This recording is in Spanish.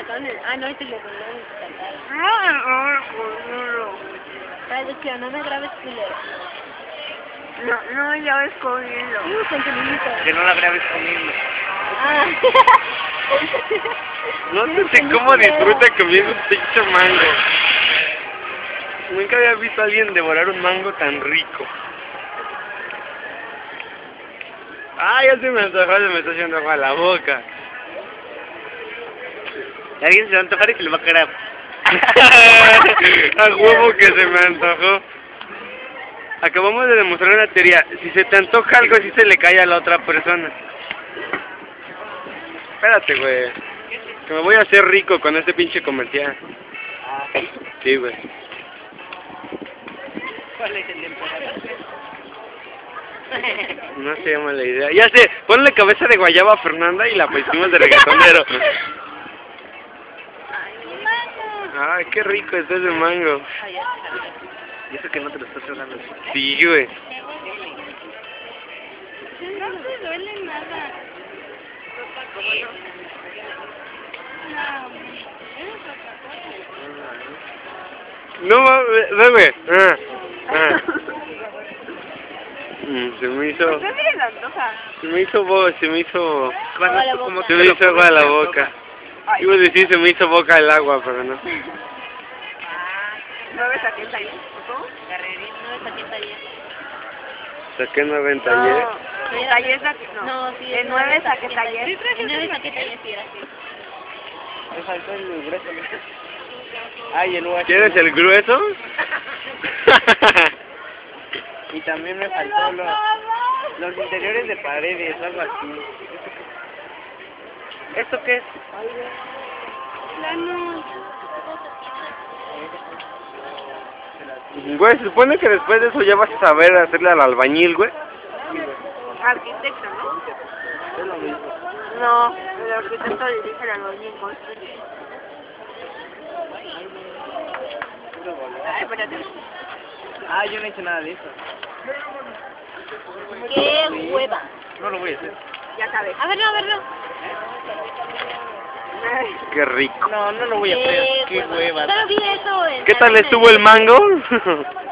sacaron el... Ah, no, este le ponieron el catálogo. Ah, ah, de que no me grabes culero. No, no, ya ves comiendo. Uh, con niñito. Que no la grabes comiendo. Ah. No sé cómo disfruta comiendo un pinche mango. Nunca había visto a alguien devorar un mango tan rico. Ah, ya se me antojó, se me está haciendo agua la boca. Alguien se va a antojar y se le va a caer a... a huevo que se me antojó. Acabamos de demostrar una teoría. Si se te antoja algo, sí se le cae a la otra persona. Espérate, güey. Que me voy a hacer rico con este pinche comercial. Sí, güey. ¿Cuál es el emperador? No se llama la idea. Ya sé, ponle cabeza de guayaba a Fernanda y la pusimos de reggaetonero. Ay, qué rico está ese mango. Y eso que no te lo estás cerrando. Sí, güey. No te duele nada. No güey. Ah, ah. Mm, se me hizo, ¿Qué se me hizo, bo, se me hizo, como se me hizo agua a la boca. Iba a decir se me hizo boca el agua, pero no. ¿no ves a qué está ahí? ¿Cómo? Carrerito, no es aquí taller. Saqué 90 ayer. No, el taller no. No, sí. ¿El nueve saqué taller? El nueve saqué taller, sí, era así. Me faltó el grueso. Ay, el. ¿Quieres el grueso? Y también me faltó los, los interiores de paredes, algo así. ¿Esto qué es? Güey, se supone que después de eso ya vas a saber hacerle al albañil, güey. Arquitecto, ¿no? Es lo mismo. No, el arquitecto dice al albañil construye. Ay, espérate. Ah, yo no he hecho nada de eso. ¡Qué hueva! No lo voy a hacer. Ya sabes. A verlo, a verlo. Ay, Qué rico. No, no lo voy a hacer. Qué hueva. Solo vi eso en ¿Qué tal estuvo el mango?